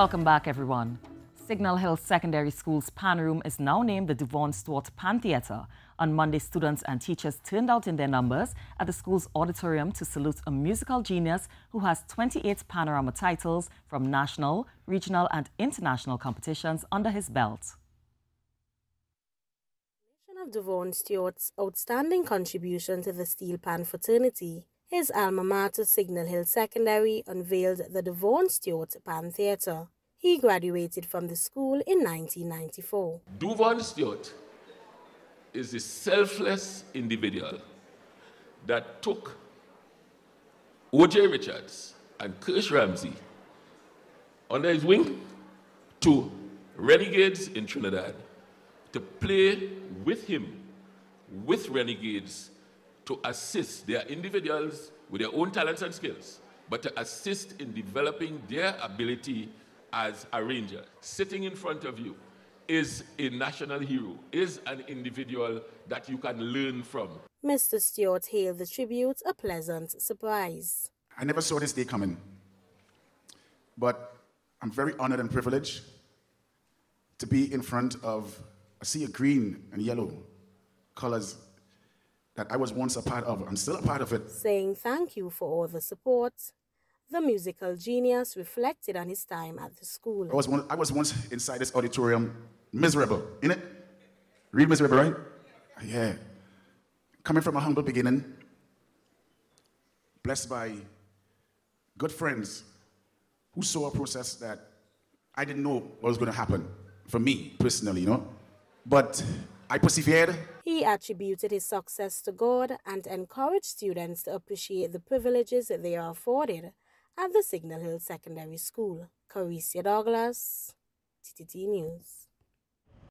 Welcome back, everyone. Signal Hill Secondary School's Pan Room is now named the Duvone Stewart Pan Theatre. On Monday, students and teachers turned out in their numbers at the school's auditorium to salute a musical genius who has 28 panorama titles from national, regional, and international competitions under his belt of Duvone Stewart's outstanding contribution to the steel pan fraternity, his alma mater Signal Hill Secondary unveiled the Duvone Stewart Pan Theatre. He graduated from the school in 1994. Duvone Stewart is a selfless individual that took O.J. Richards and Kirsch Ramsey under his wing to Renegades in Trinidad to play with him, with renegades, to assist their individuals with their own talents and skills, but to assist in developing their ability as a ranger. Sitting in front of you is a national hero, is an individual that you can learn from. Mr. Stewart hailed the tribute a pleasant surprise. I never saw this day coming, but I'm very honored and privileged to be in front of I see a green and yellow colors that I was once a part of. I'm still a part of it. Saying thank you for all the support, the musical genius reflected on his time at the school. I was, one, I was once inside this auditorium, miserable, in it? Real miserable, right? Yeah. Coming from a humble beginning, blessed by good friends who saw a process that I didn't know what was going to happen for me personally, you know? But I persevered. He attributed his success to God and encouraged students to appreciate the privileges they are afforded at the Signal Hill Secondary School. Caricia Douglas, TTT News.